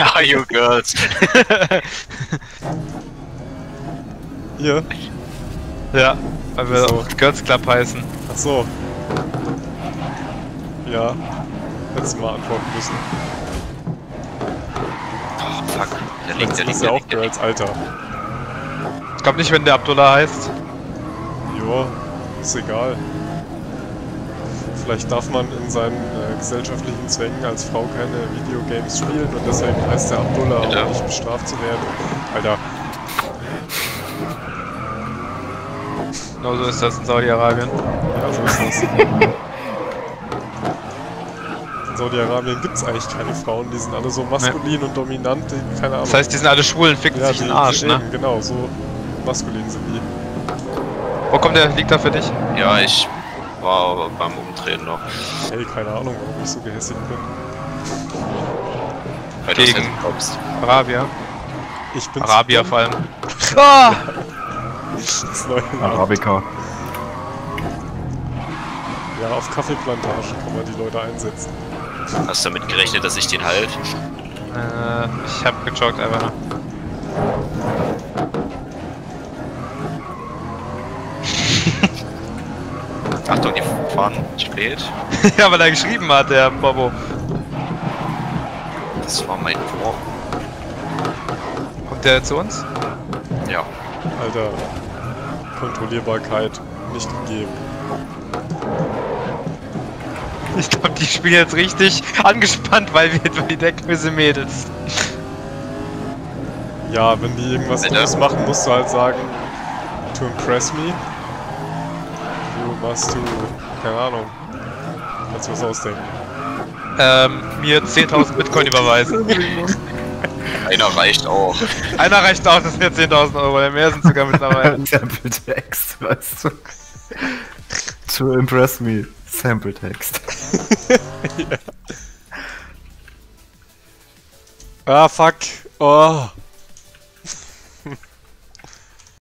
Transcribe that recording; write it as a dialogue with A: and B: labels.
A: Are you girls?
B: Hier?
C: Ja, weil wir
B: So.
C: auch Girls Club heißen.
B: Ach so. Ja. Hättest du mal antworten müssen.
A: Oh, fuck. Der
B: Vielleicht
A: liegt, der liegt,
B: das ja
A: der
B: auch
A: der.
B: Girls, Alter.
C: Ich glaube nicht, wenn der Abdullah heißt.
B: Joa, ist egal. Vielleicht darf man in seinen äh, gesellschaftlichen Zwängen als Frau keine Videogames spielen und deswegen heißt der Abdullah, um nicht bestraft zu werden. Alter,
C: Genau so ist das in Saudi-Arabien.
B: ja, so ist das. In Saudi-Arabien gibt es eigentlich keine Frauen, die sind alle so maskulin und dominant, die, keine Ahnung.
C: Das heißt, die sind alle schwul und ficken sich
B: die-
C: den Arsch, ne?
B: eben, Genau, so maskulin sind die.
C: Wo kommt der? Liegt da für dich?
A: Ja, ich war aber beim Umdrehen noch.
B: Hey, keine Ahnung, warum ich so gehässig bin.
A: Weil du
C: Gegen-
A: es glaubst.
C: Arabia.
B: Ich bin
C: Arabier vor allem. Ah!
B: Das neue
D: Arabica.
B: Ja, auf Kaffeeplantagen kann man die Leute einsetzen.
A: Hast du damit gerechnet, dass ich den halt?
C: Äh, ich hab gejoggt einfach
A: Achtung, die fahren spät.
C: ja, weil er geschrieben hat, der Bobo.
A: Das war mein Tor.
C: Kommt der zu uns?
A: Ja.
B: Alter, Kontrollierbarkeit nicht gegeben.
C: Ich glaube, die spielen jetzt richtig angespannt, weil wir weil die sind Mädels.
B: Ja, wenn die irgendwas. Dummes machen, musst du halt sagen, to impress me. Machst du, keine Ahnung, kannst du was ausdenken.
C: Ähm, mir 10.000 Bitcoin überweisen.
A: Einer reicht auch.
C: Einer reicht aus, das sind jetzt 10.000 Euro, der mehr sind sogar mittlerweile.
D: Sample Text, weißt du? To impress me. Sample Text.
B: Ah, fuck. Oh.